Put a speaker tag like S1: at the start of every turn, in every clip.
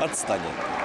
S1: отстанет.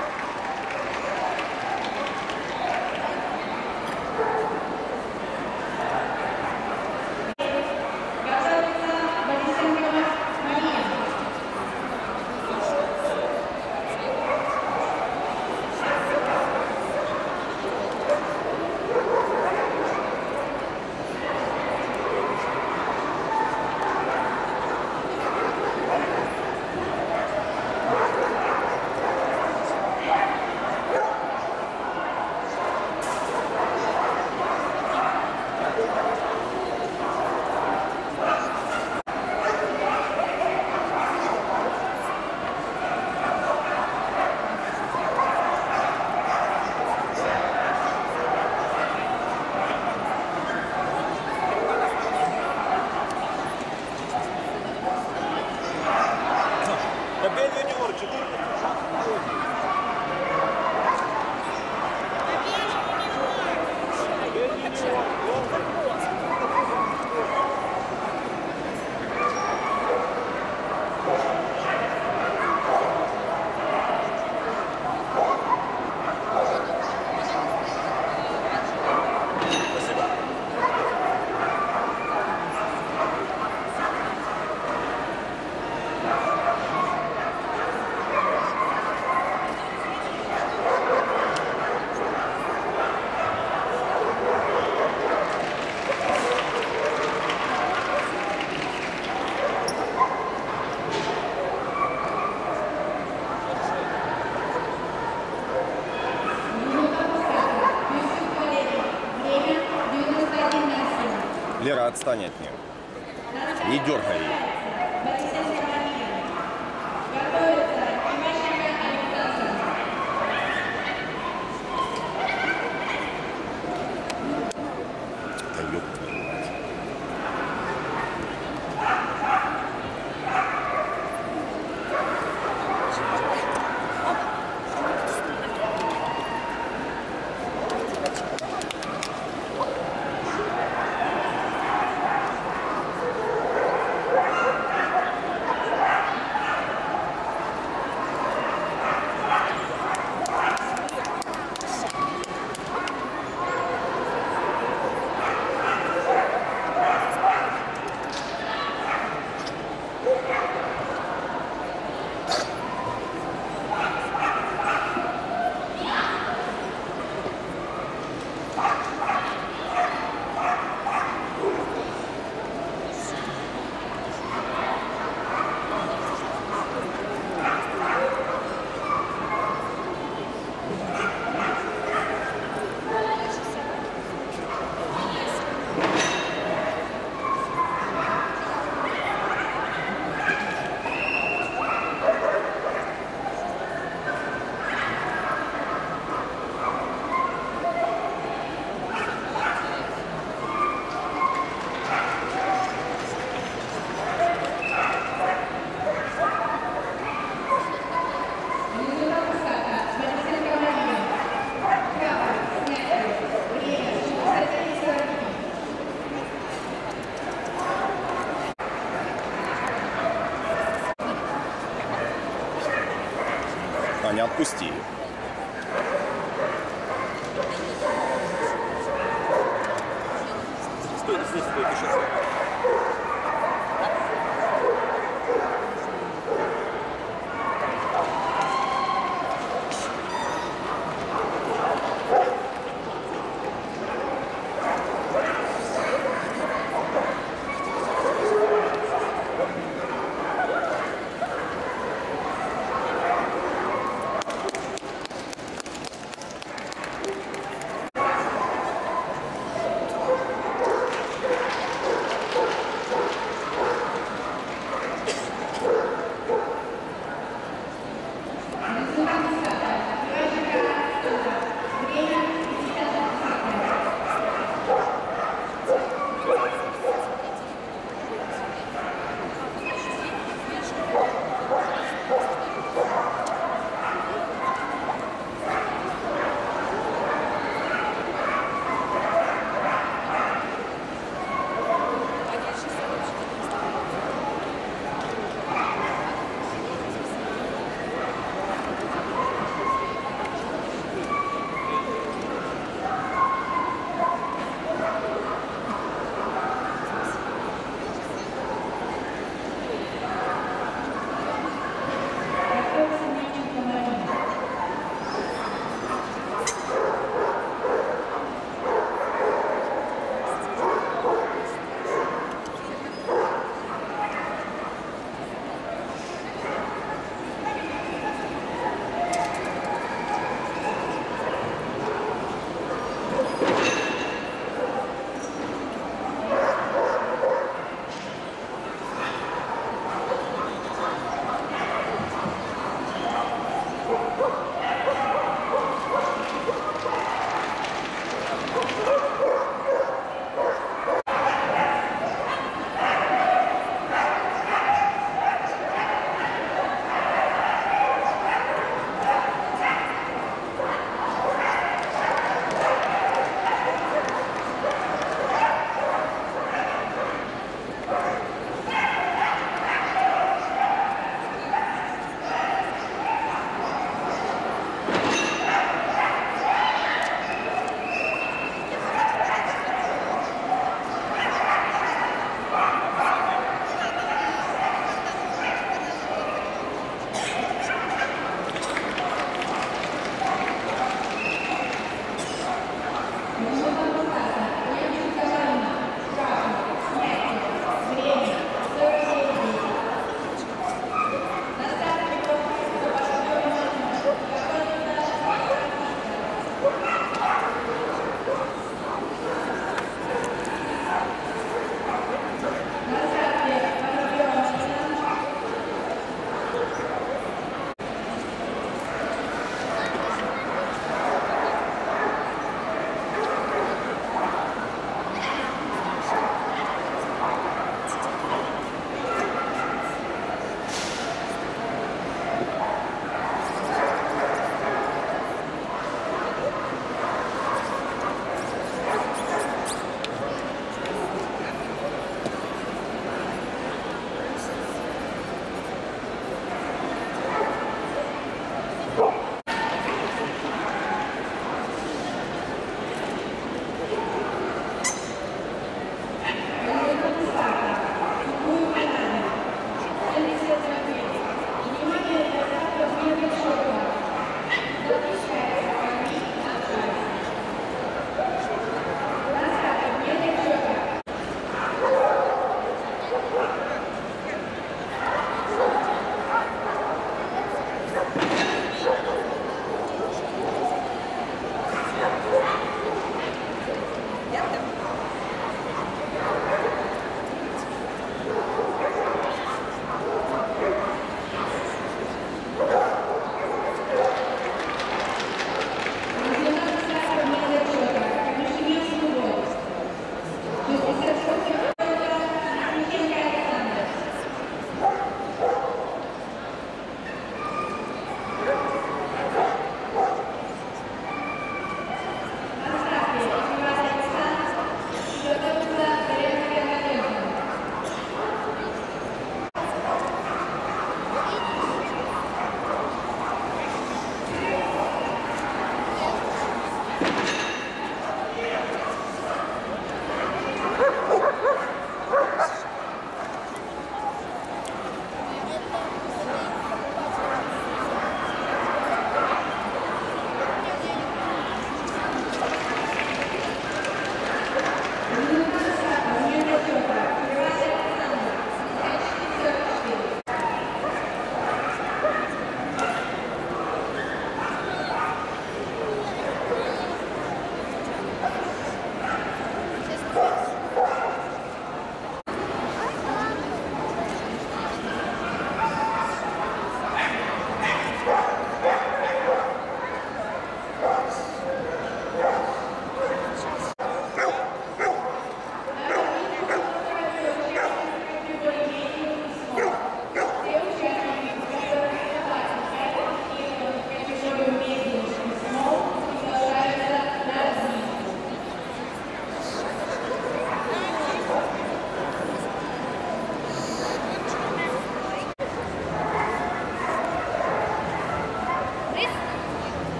S1: Отстань от нее. Не дергай ее. Отпусти ее.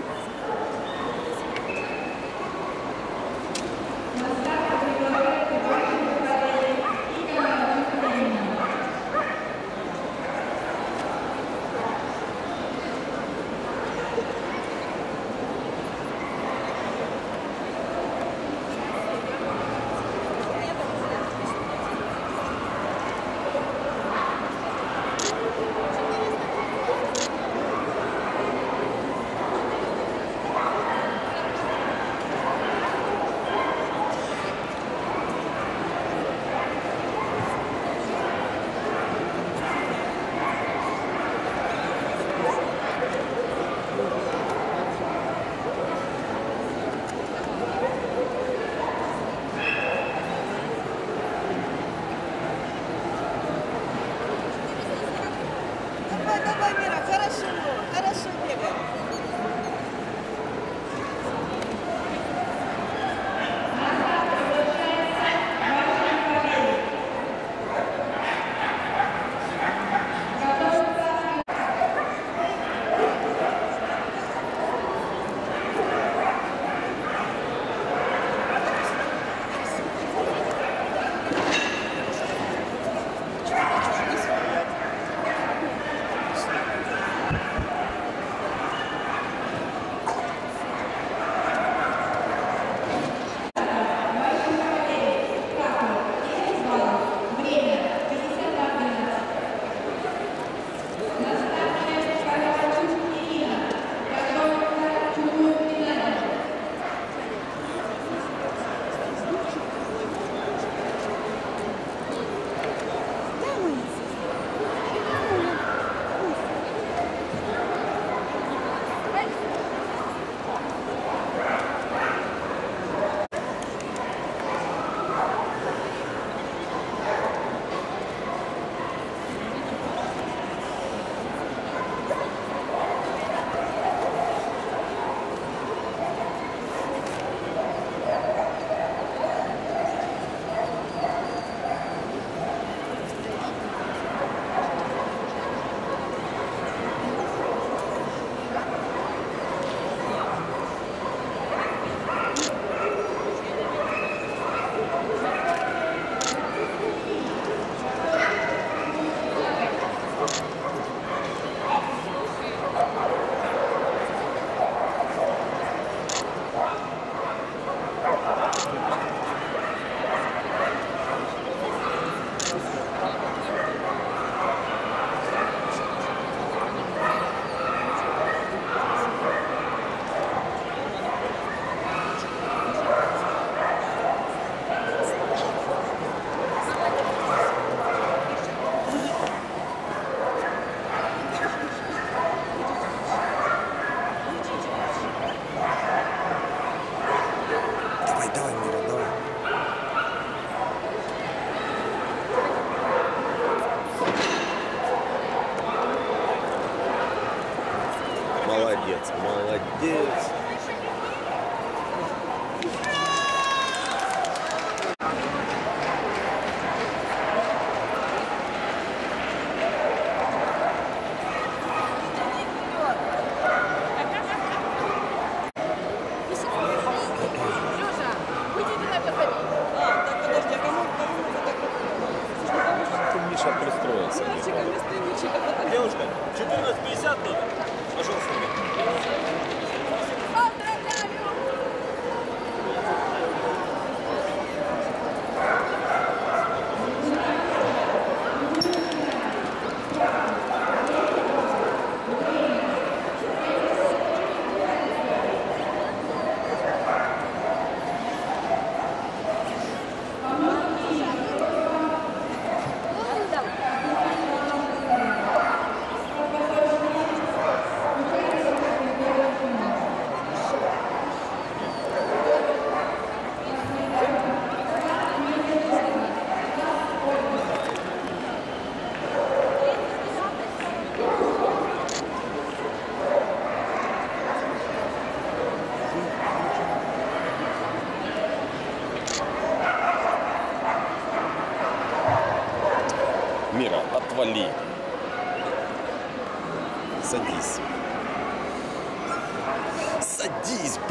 S1: Woo!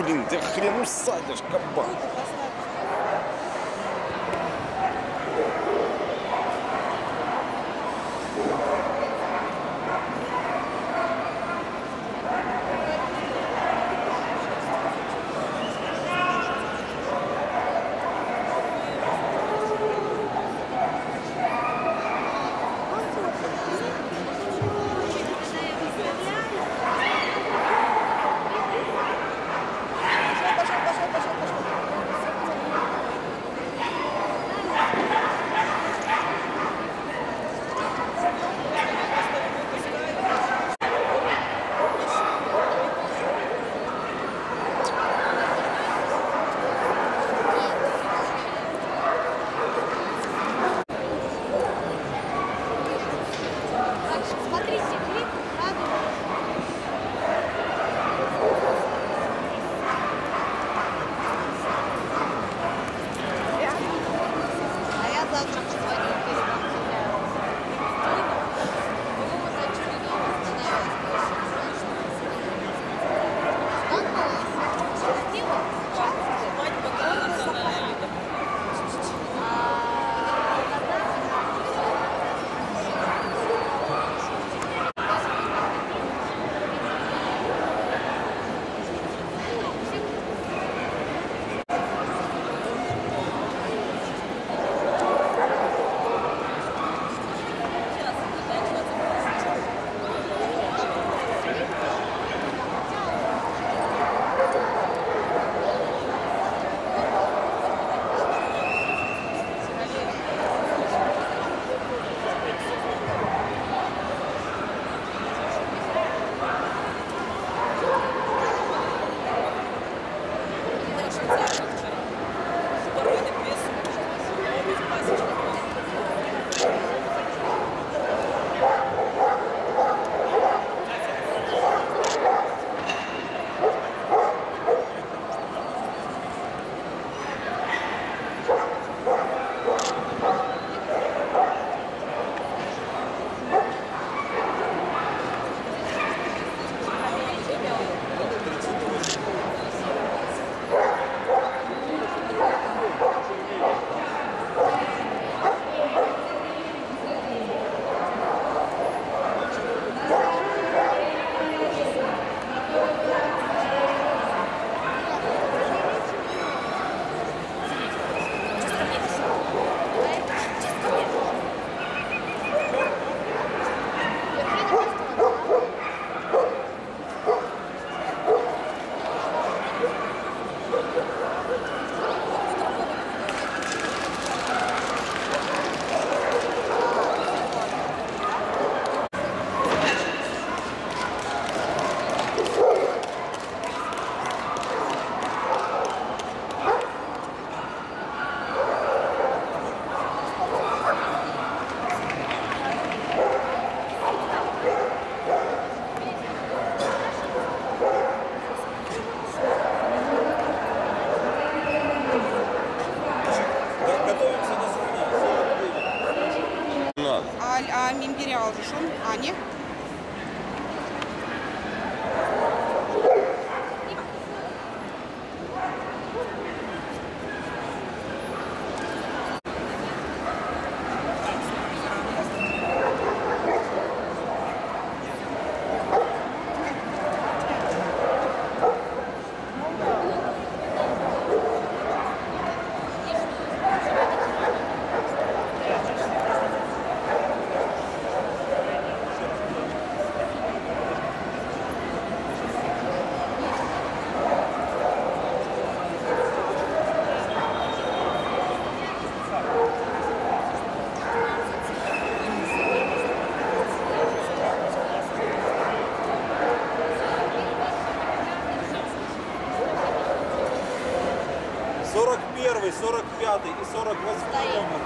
S1: Блин, ты хрен усадишь, кабан.
S2: 45 и 48 номер.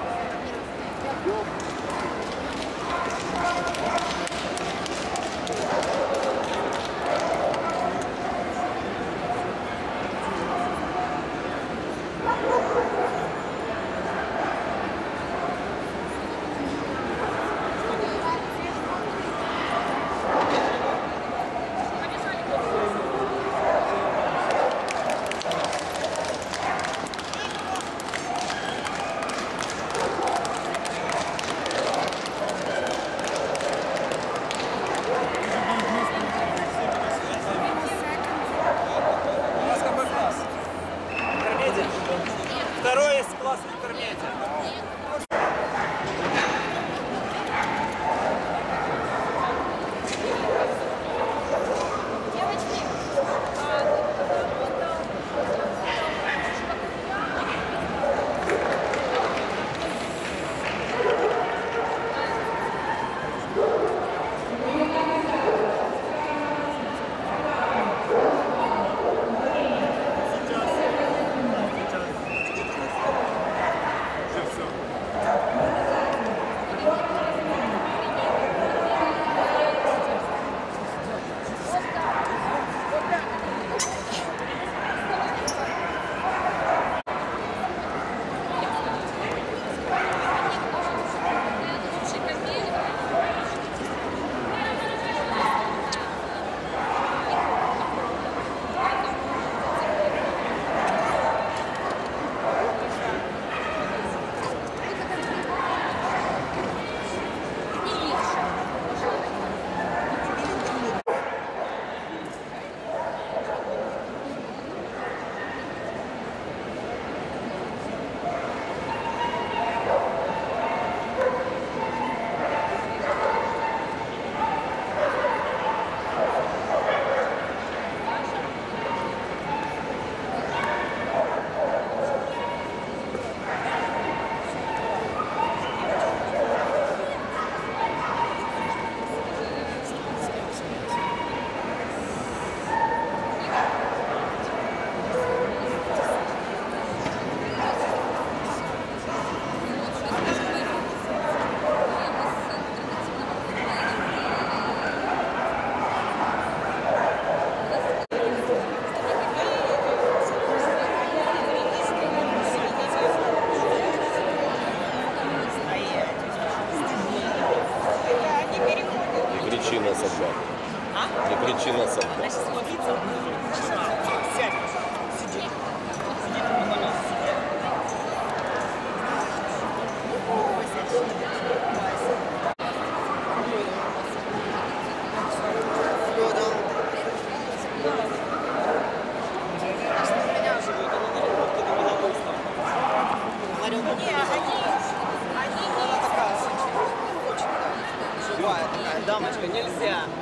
S3: Не кричи на собак. Не кричи на собак.
S2: Нельзя.